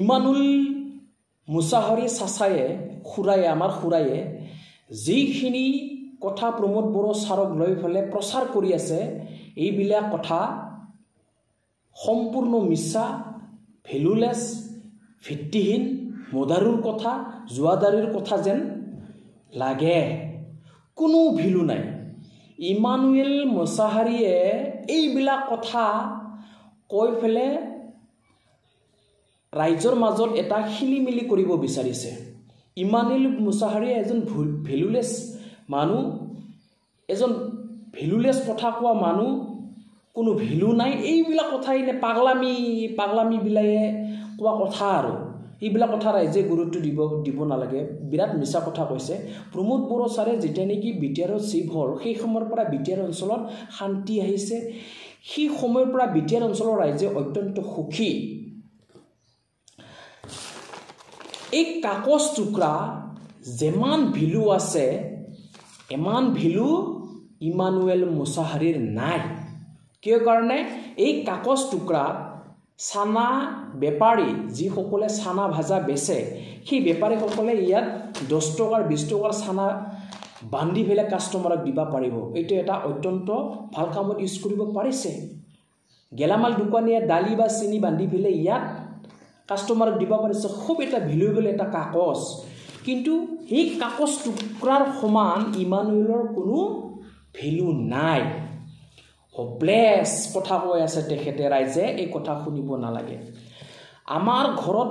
ইমানুল মুছাহাৰী চাচায়ে খুৰায়ে আমাৰ খুৰায়ে যিখিনি কথা প্ৰমোদ বড়ো ছাৰক লৈ পেলাই প্ৰচাৰ কৰি আছে এইবিলাক কথা সম্পূৰ্ণ মিছা ভেলুলেছ ভিত্তিহীন মদাৰুৰ কথা যোৱাদাৰীৰ কথা যেন লাগে। কোনো ভেলু নাই। ইমানুৱেল মছাহাৰীয়ে এইবিলাক কথা কৈ পেলাই ৰাইজৰ মাজত এটা খেলি মেলি কৰিব বিচাৰিছে। ইমানুৱেল মুছাহাৰীয়ে এজন ভেলুলেছ মানুহ এজন ভেলুলেছ কথা কোৱা মানুহ কোনো ভেলু নাই এইবিলাক কথা এনে পাগলামী পাগলামীবিলাকে কোৱা কথা আৰু। এইবিলাক কথা ৰাইজে গুৰুত্ব দিব দিব নালাগে বিৰাট মিছা কথা কৈছে। প্ৰমোদ বড়ো ছাৰে যেতিয়া নেকি বি টি আৰৰ চিফ হ'ল সেই সময়ৰ পৰা বি টি আৰ অঞ্চলত শান্তি আহিছে। সেই সময়ৰ পৰা বি টি আৰ অঞ্চলৰ ৰাইজে অত্যন্ত সুখী। এই কাগজ টুকুৰা যিমান ভিলু আছে ইমান ভিলু ইমানুৱেল মুছাহাৰীৰ নাই কিয় কাৰণে এই কাগজ টুকুৰাত চানা বেপাৰী যিসকলে চানা ভাজা বেচে সেই বেপাৰীসকলে ইয়াত দহ টকাৰ বিছ টকাৰ চানা বান্ধি পেলাই কাষ্টমাৰক দিব পাৰিব এইটো এটা অত্যন্ত ভাল কামত ইউজ কৰিব পাৰিছে গেলামাল দোকানীয়ে দালি বা চেনি বান্ধি পেলাই ইয়াত কাষ্টমাৰক দিব পাৰিছে খুব এটা ভেলুৱেবল এটা কাগজ কিন্তু সেই কাগজ টুকুৰাৰ সমান ইমানুৱেলৰ কোনো ভেলু নাই। হপলেছ কথা কৈ আছে তেখেতে ৰাইজে এই কথা শুনিব নালাগে। আমাৰ ঘৰত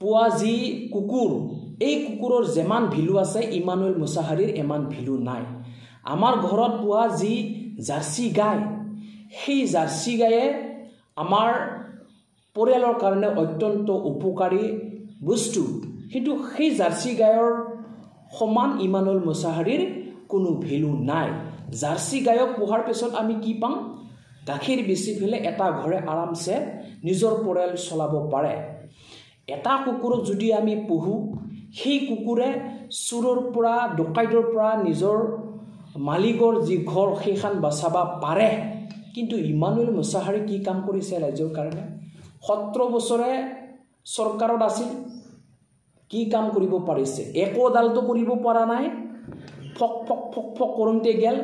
পোৱা যি কুকুৰ এই কুকুৰৰ যিমান ভেলু আছে ইমানুৱেল মুছাহাৰীৰ ইমান ভেলু নাই। আমাৰ ঘৰত পোৱা যি জাৰ্চি গাই সেই জাৰ্চি গায়ে আমাৰ পৰিয়ালৰ কাৰণে অত্যন্ত উপকাৰী বস্তু। কিন্তু সেই জাৰ্চি গায়ৰ সমান ইমানুৱেল মুছাহাৰীৰ কোনো ভেলু নাই। জাৰ্চি গায়ক পোহাৰ পিছত আমি কি পাম? গাখীৰ বেচি পেলাই এটা ঘৰে আৰামছে নিজৰ পৰিয়াল চলাব পাৰে। এটা কুকুৰক যদি আমি পোহোঁ সেই কুকুৰে চোৰৰ পৰা ডকাইতৰ পৰা নিজৰ মালিকৰ যি ঘৰ সেইখন বচাব পাৰে। কিন্তু ইমানুৱেল মুছাহাৰী কি কাম কৰিছে ৰাইজৰ কাৰণে? সতৰ বছৰে চৰকাৰত আছিল। কি কাম কৰিব পাৰিছে? একোডালটো কৰিব পৰা নাই। ফক ফক ফক ফক কৰোঁতে গেল।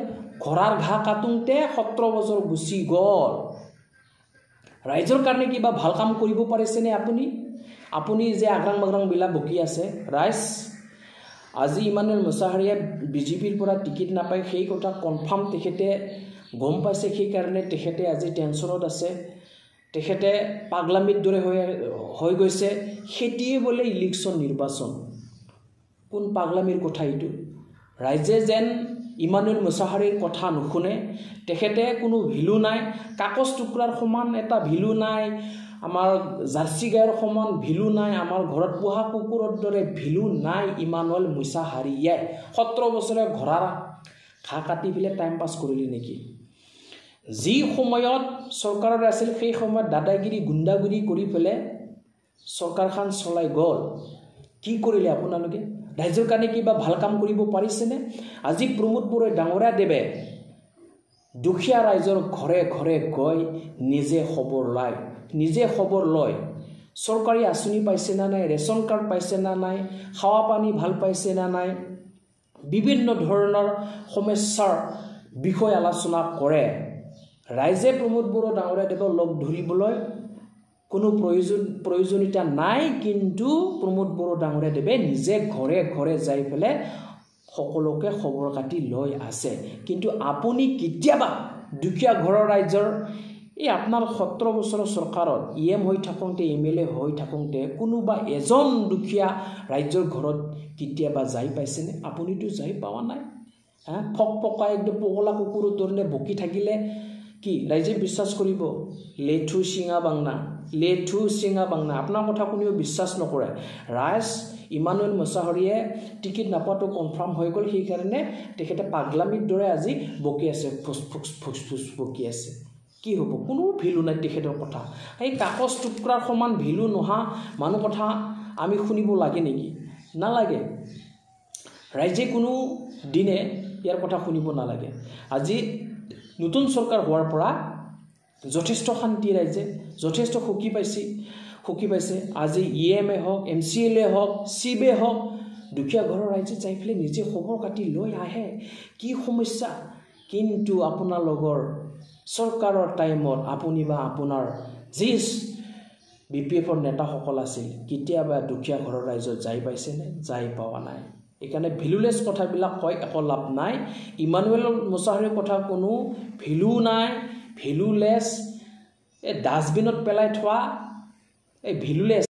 ঘোঁৰাৰ ঘাঁহ কাটোতে সোতৰ বছৰ গুচি গ'ল। ৰাইজৰ কাৰণে কিবা ভাল কাম কৰিব পাৰিছেনে আপুনি? আপুনি যে আগ্ৰাং বাগ্ৰাংবিলাক বকি আছে। ৰাইজ আজি ইমানুৱেল মুছাহাৰীয়ে বিজেপিৰ পৰা টিকেট নাপায় সেই কথা কনফাৰ্ম তেখেতে গম পাইছে। সেইকাৰণে তেখেতে আজি টেনশ্যনত আছে। তেখেতে পাগলামিৰ দৰে হৈ হৈ গৈছে। খেতিয়ে বোলে ইলেকশ্যন নিৰ্বাচন। কোন পাগলামিৰ কথা এইটো? ৰাইজে যেন ইমানুৱেল মুছাহাৰীৰ কথা নুশুনে তেখেতে কোনো ভেলু নাই। কাগজ টুকুৰাৰ সমান এটা ভেলু নাই। আমাৰ জাৰ্চি গাইৰ সমান ভেলু নাই। আমাৰ ঘৰত পোহা কুকুৰৰ দৰে ভেলু নাই ইমানুৱেল মুছাহাৰীয়ে। সোতৰ বছৰে ঘোঁৰাৰ। ঘাঁহ কাটি পেলাই টাইম পাছ কৰিলে নেকি? যি সময়ত চৰকাৰত আছিল সেই সময়ত দাদাগিৰি গুণ্ডাগিৰি কৰি পেলাই চৰকাৰখন চলাই গ'ল। কি কৰিলে আপোনালোকে? ৰাইজৰ কাৰণে কিবা ভাল কাম কৰিব পাৰিছেনে? আজি প্ৰমোদ বড়োই ডাঙৰীয়া দেৱে দুখীয়া ৰাইজৰ ঘৰে ঘৰে গৈ নিজে খবৰ লয় নিজে খবৰ লয়। চৰকাৰী আঁচনি পাইছে না নাই? ৰেচন কাৰ্ড পাইছে না নাই? খাৱা পানী ভাল পাইছে না নাই? বিভিন্ন ধৰণৰ সমস্যাৰ বিষয় আলোচনা কৰে। ৰাইজে প্ৰমোদ বড়ো ডাঙৰীয়া দেৱক লগ ধৰিবলৈ কোনো প্ৰয়োজন প্ৰয়োজনীয়তা নাই কিন্তু প্ৰমোদ বড়ো ডাঙৰীয়া দেৱে নিজে ঘৰে ঘৰে যাই পেলাই সকলোকে খবৰ কাটি লৈ আছে। কিন্তু আপুনি কেতিয়াবা দুখীয়া ঘৰৰ ৰাইজৰ এই আপোনাৰ সোতৰ বছৰৰ চৰকাৰত ই এম হৈ থাকোঁতে এম এল এ হৈ থাকোঁতে কোনোবা এজন দুখীয়া ৰাজ্যৰ ঘৰত কেতিয়াবা যাই পাইছেনে? আপুনিতো যাই পোৱা নাই। হা? ফক পকাই একদম পগলা কুকুৰৰ ধৰণে বকি থাকিলে কি? ৰাইজে বিশ্বাস কৰিব। লেঠু চিঙা বাংনা। লেঠু চিঙা বাংনা। আপোনাৰ কথা কোনেও বিশ্বাস নকৰে। ৰাইজ ইমানুৱেল মুছাহাৰীয়ে টিকেট নাপোৱাটো কনফাৰ্ম হৈ গ'ল। সেইকাৰণে তেখেতে পাগলামিৰ দৰে আজি বকি আছে ফুচ ফুচ ফুচ ফুচ বকি আছে। কি হ'ব? কোনো ভেলু নাই তেখেতৰ কথা। সেই কাগজ টুকুৰাৰ সমান ভেলু নোহোৱা মানুহ কথা আমি শুনিব লাগে নেকি? নালাগে। ৰাইজে কোনো দিনে ইয়াৰ কথা শুনিব নালাগে। আজি নতুন চৰকাৰ হোৱাৰ পৰা যথেষ্ট শান্তি ৰাইজে যথেষ্ট সুখী পাইছে সুখী পাইছে। আজি ই এম এ হওক এম চি এল এ হওক চিবে হওক দুখীয়া ঘৰৰ ৰাইজে যাই পেলাই নিজে খবৰ কাটি লৈ আহে। কি সমস্যা? কিন্তু আপোনালোকৰ চৰকাৰৰ টাইমত আপুনি বা আপোনাৰ যি বি পি এফৰ নেতাসকল আছিল কেতিয়াবা দুখীয়া ঘৰৰ ৰাইজত যাই পাইছেনে? যাই পোৱা নাই। সেইকাৰণে ভেলুলেছ কথাবিলাক কয় একো লাভ নাই। ইমানুৱেল মোচাহাৰীৰ কথা কোনো ভেলু নাই। ভেলুলেছ এই ডাষ্টবিনত পেলাই থোৱা এই ভেলুলেছ